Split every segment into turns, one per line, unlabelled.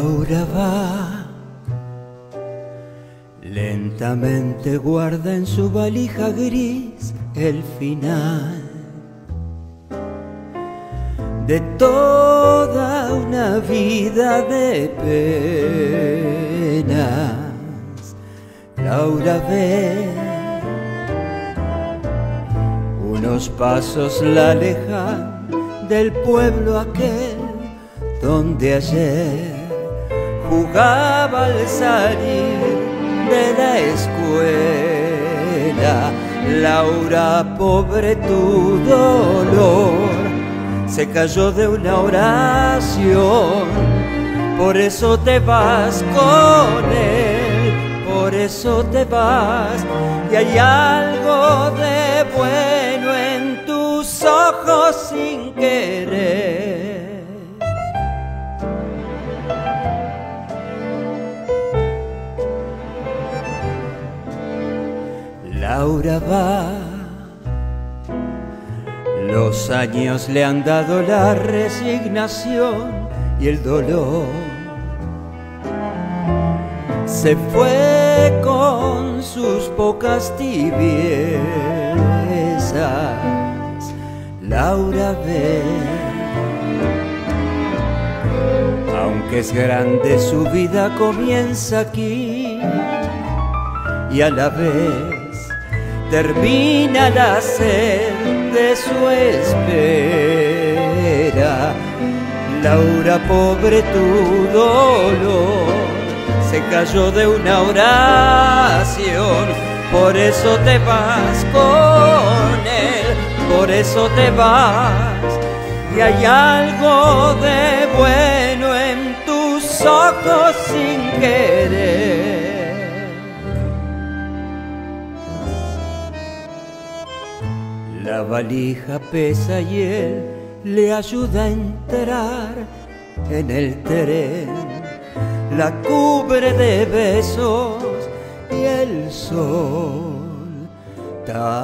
Laura va, lentamente guarda en su valija gris el final de toda una vida de penas. Laura ve unos pasos la alejan del pueblo aquel donde ayer jugaba al salir de la escuela. Laura, pobre tu dolor, se cayó de una oración, por eso te vas con él, por eso te vas, y hay algo de bueno en tus ojos sin querer. Laura va. Los años le han dado la resignación y el dolor. Se fue con sus pocas tibiezas. Laura ve. Aunque es grande su vida comienza aquí y a la vez termina la sed de su espera. Laura, pobre tu dolor, se cayó de una oración, por eso te vas con él, por eso te vas. Y hay algo de bueno en tus ojos sin querer. La valija pesa y él le ayuda a entrar en el tren. La cubre de besos y el sol también.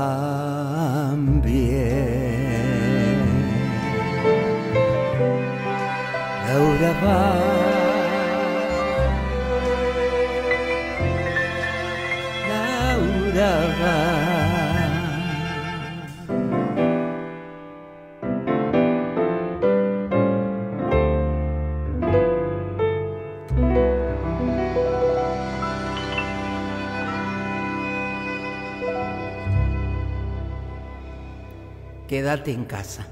Laura va. Laura va. Quédate en casa.